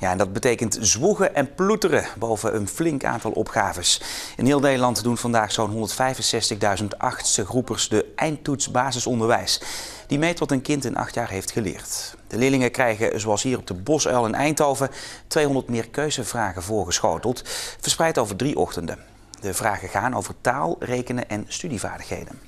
Ja, en dat betekent zwoegen en ploeteren boven een flink aantal opgaves. In heel Nederland doen vandaag zo'n 165.000 achtste groepers de eindtoets basisonderwijs. Die meet wat een kind in acht jaar heeft geleerd. De leerlingen krijgen, zoals hier op de Bosuil in Eindhoven, 200 meer keuzevragen voorgeschoteld, verspreid over drie ochtenden. De vragen gaan over taal, rekenen en studievaardigheden.